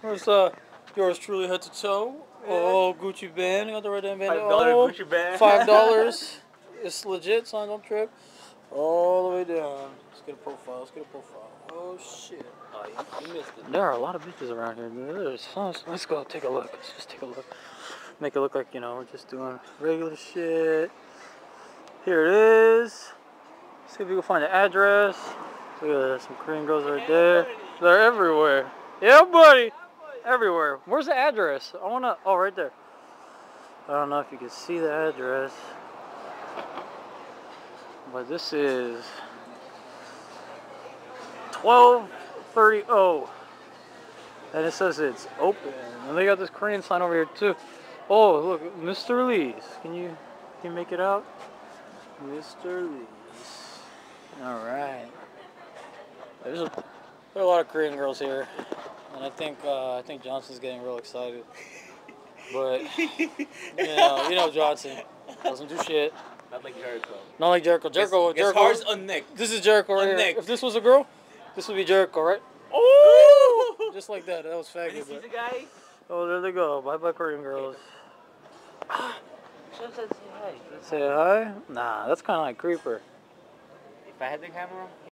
Where's uh, yours truly head to toe? Oh, Gucci band. Got the red band. Five dollar Oh, Gucci band. Five dollars. it's legit. Son, don't trip. All the way down. Let's get a profile. Let's get a profile. Oh shit. Oh, you, you missed it. There are a lot of bitches around here. There's, let's, let's go take a look. Let's just take a look. Make it look like, you know, we're just doing regular shit. Here it is. See if we can find the address. Look at that, some Korean girls right there. They're everywhere. Yeah, buddy. Everywhere. Where's the address? I wanna. Oh, right there. I don't know if you can see the address, but this is 1230. And it says it's open. And they got this Korean sign over here too. Oh, look, Mr. Lee's. Can you can you make it out? Mr. Lee's. All right. There's a there are a lot of Korean girls here, and I think uh, I think Johnson's getting real excited. But you know, you know Johnson doesn't do shit. Not like Jericho. Not like Jericho. Jericho. Gets Jericho. hard on neck. This is Jericho right On here. neck. If this was a girl, this would be Jericho, right? Oh! Just like that. That was You faggot. see But... the guy? Oh, there they go. Bye bye, Korean girls. Should say hi. Say hi? Nah, that's kind of like creeper. If I had the camera,